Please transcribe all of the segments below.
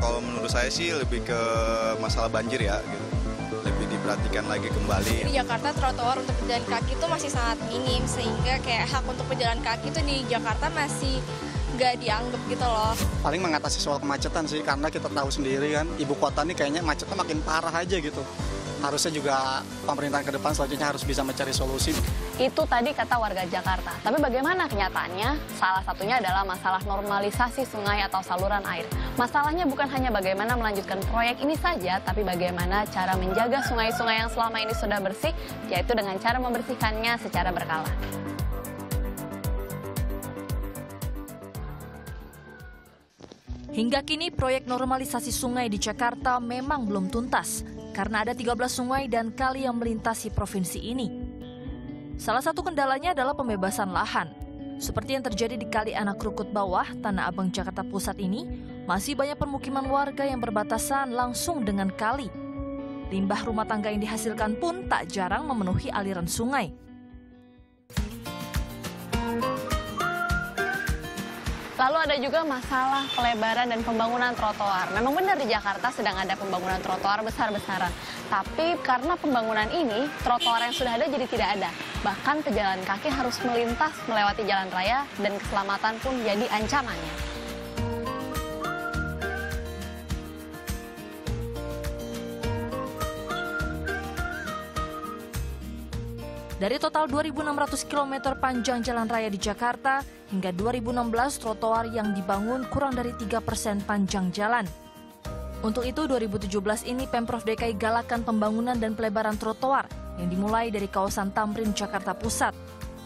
menurut saya sih lebih ke masalah banjir ya gitu. Lebih diperhatikan lagi kembali. Di Jakarta trotoar untuk pejalan kaki itu masih sangat minim sehingga kayak hak untuk pejalan kaki itu di Jakarta masih nggak dianggap gitu loh. paling mengatasi soal kemacetan sih karena kita tahu sendiri kan ibu kota ini kayaknya macetnya makin parah aja gitu harusnya juga pemerintahan ke depan selanjutnya harus bisa mencari solusi Itu tadi kata warga Jakarta. Tapi bagaimana kenyataannya? Salah satunya adalah masalah normalisasi sungai atau saluran air. Masalahnya bukan hanya bagaimana melanjutkan proyek ini saja, tapi bagaimana cara menjaga sungai-sungai yang selama ini sudah bersih, yaitu dengan cara membersihkannya secara berkala. Hingga kini proyek normalisasi sungai di Jakarta memang belum tuntas karena ada 13 sungai dan kali yang melintasi provinsi ini. Salah satu kendalanya adalah pembebasan lahan. Seperti yang terjadi di Kali Anak Krukut Bawah, Tanah Abang, Jakarta Pusat ini, masih banyak permukiman warga yang berbatasan langsung dengan kali. Limbah rumah tangga yang dihasilkan pun tak jarang memenuhi aliran sungai. Lalu ada juga masalah pelebaran dan pembangunan trotoar. Memang benar di Jakarta sedang ada pembangunan trotoar besar-besaran. Tapi karena pembangunan ini, trotoar yang sudah ada jadi tidak ada. Bahkan pejalan kaki harus melintas melewati jalan raya dan keselamatan pun jadi ancamannya. Dari total 2.600 km panjang jalan raya di Jakarta, hingga 2016 trotoar yang dibangun kurang dari 3 persen panjang jalan. Untuk itu 2017 ini Pemprov DKI galakan pembangunan dan pelebaran trotoar yang dimulai dari kawasan Tamrin, Jakarta Pusat.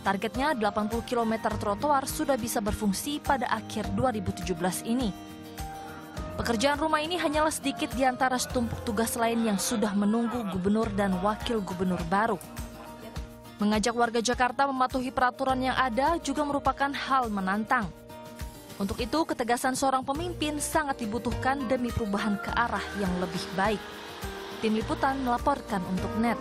Targetnya 80 km trotoar sudah bisa berfungsi pada akhir 2017 ini. Pekerjaan rumah ini hanyalah sedikit di antara setumpuk tugas lain yang sudah menunggu gubernur dan wakil gubernur baru. Mengajak warga Jakarta mematuhi peraturan yang ada juga merupakan hal menantang. Untuk itu, ketegasan seorang pemimpin sangat dibutuhkan demi perubahan ke arah yang lebih baik. Tim Liputan melaporkan untuk NET.